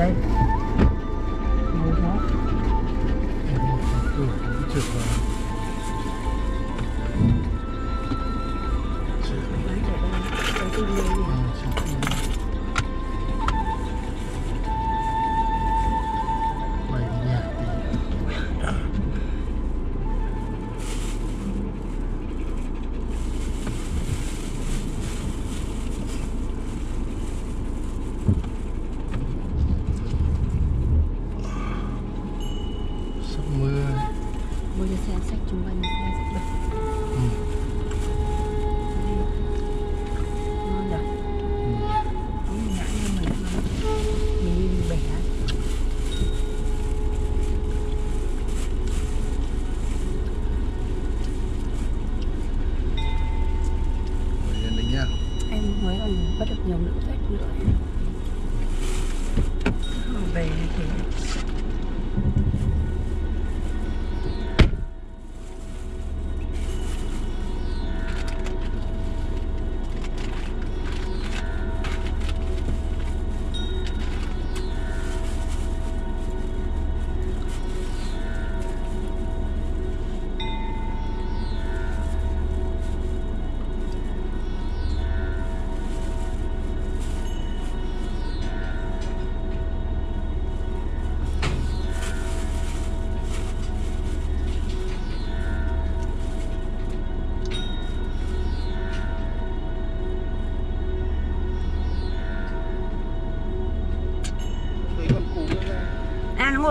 đây ngồi đó cửa mưa. Mua cho xe sách chúng quanh xe sách được ừ. ngon rồi Ừ. nhã nhưng mà. Nó mình đi bẻ em mới còn bắt được nhiều nữa phép nữa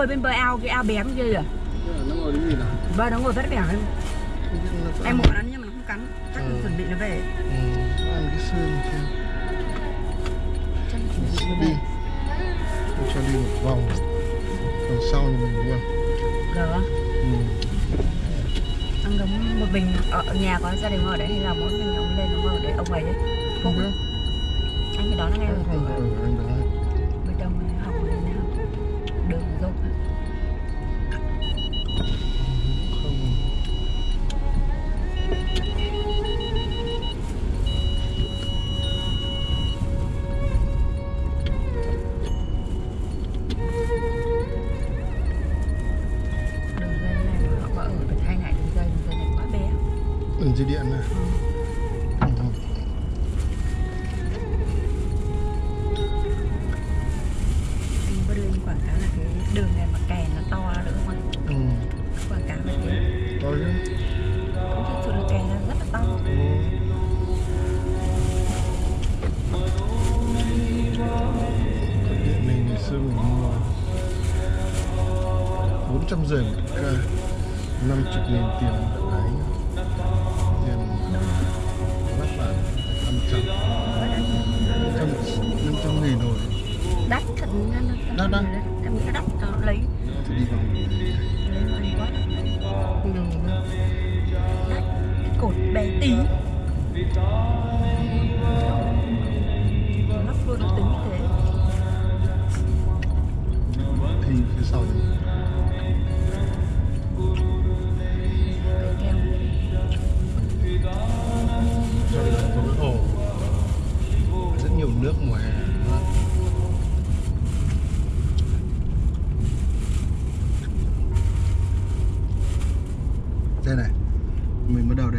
ngồi bên bờ ao cái ao bé kia là nó ngồi đến gì nào? Vâng nó ngồi vắt vẻo em nó em muốn ăn nhưng mà nó không cắn. Chắc Ừ. chuẩn bị nó về. Ừ, nó ăn cái xương kia. Nó đi. Tôi cho đi một vòng. Đằng sau nhà mình luôn rồi ừ. ăn giống một mình ở nhà có gia đình ở đấy hay là mỗi mình ông lên ông ở đấy ông ấy đấy không biết. Anh cái đó nó nghe rồi anh đó mình mua bốn trăm rưỡi một ca năm chục nghìn tiền một trăm trăm. năm trăm nghìn rồi đắt thật nha nó Đắt á? em nghĩ nó đắt lấy. Thì đi vòng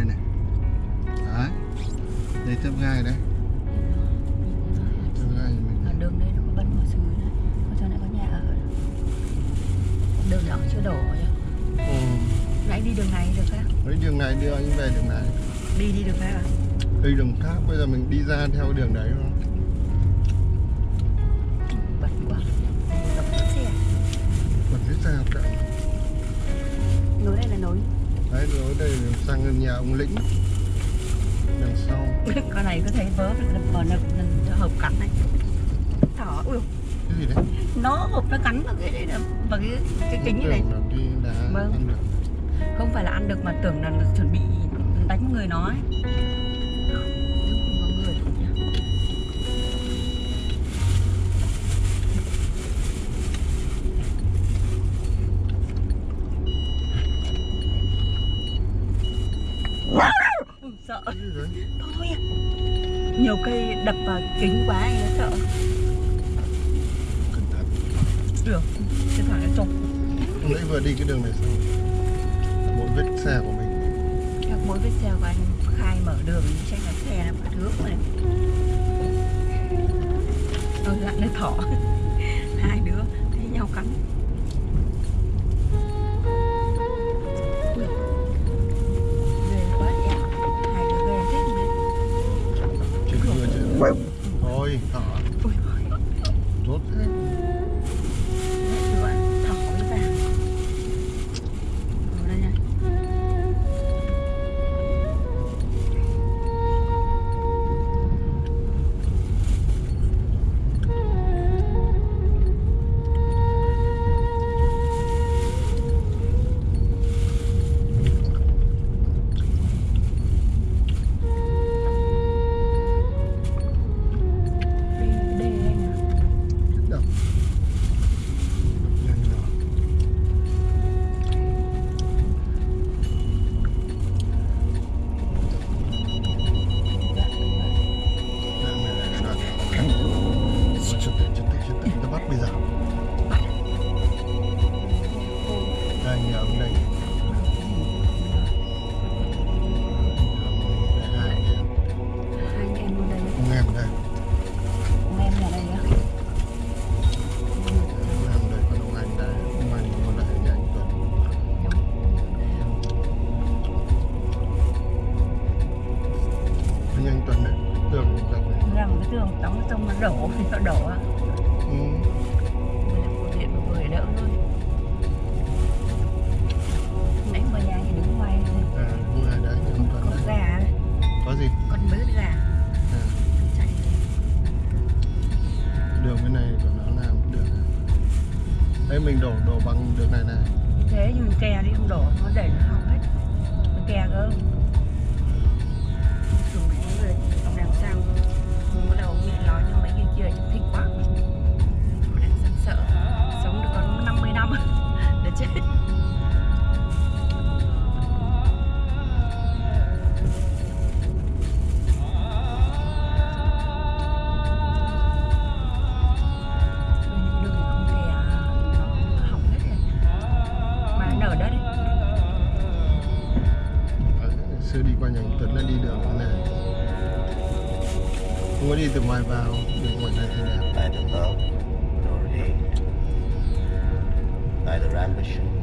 đây này. Đấy. Đây thép gai đấy thép gai mình ở đường đây nó có bân một xứ này có cho này có nhà ở. Đường đó chưa đổ nhá ừ. nãy đi đường này được khác đấy đường này đưa anh về đường này. Đi đi đường khác à? Đi đường khác bây giờ mình đi ra theo đường đấy thôi. Bật quá. Dọc chiếc xe còn phía xa cả nối đây là nối đấy rồi đây sang nhà ông lĩnh. Đằng sau. Con này có thấy vớ bờ nực hợp cắn này thỏ ui. Cái gì đấy? Nó hộp nó cắn vào cái vào cái cái kính như này. Vâng. không phải là ăn được mà tưởng là chuẩn bị đánh người nó ấy không có người đâu nhá. Ui, sợ cái gì đấy thôi thôi à. nhiều cây đập vào kính quá anh nó sợ? Cẩn thận. Được Chứ thoảng nó trục Hôm nãy vừa đi cái đường này xong Mỗi vết xe của mình. Các mỗi vết xe của anh khai mở đường chắc là xe nó phải hướng rồi Ôi lại nó thỏ. Hai đứa Anh anh Tuấn đấy Tường dọc này. Rằng cái tường đóng xong nó đổ thì nó đổ á Ừ. Vừa là phụ điện mà vừa đỡ thôi nãy mà nhà thì đứng ngoài. À, người đấy, nhà ông Tuấn con đấy gà này, Có gì? con con gà. À, chạy. Đường bên này của nó làm đường. Này. Đấy mình đổ đổ bằng đường này này. Thế nhưng mình kè đi không đổ nó để nó hỏng hết. Mình kè cơ không có đầu bị nói nhưng Không có đi từ ngoài vào Đường ngoài này thì đẹp neither love nor hate, neither ambition